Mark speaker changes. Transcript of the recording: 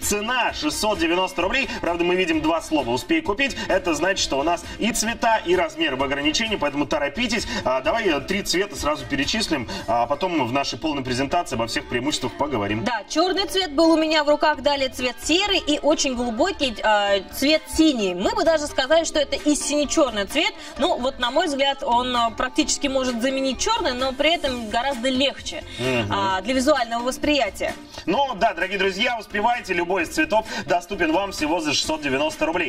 Speaker 1: Цена 690 рублей. Правда, мы видим два слова «успей купить». Это значит, что у нас и цвета, и размеры в ограничении, поэтому торопитесь. А, давай э, три цвета сразу перечислим, а потом в нашей полной презентации обо всех преимуществах поговорим.
Speaker 2: Да, черный цвет был у меня в руках, далее цвет серый и очень глубокий э, цвет синий. Мы бы даже сказали, что это и сине-черный цвет. Ну, вот на мой взгляд, он э, практически может заменить черный, но при этом гораздо легче э, для визуального восприятия.
Speaker 1: Ну да, дорогие друзья, успевайте, любой из цветов доступен вам всего за 690 рублей.